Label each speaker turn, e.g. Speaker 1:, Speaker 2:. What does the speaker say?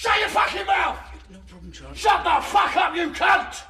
Speaker 1: Shut your fucking mouth!
Speaker 2: No problem, Charlie.
Speaker 1: Shut the fuck up, you cunt!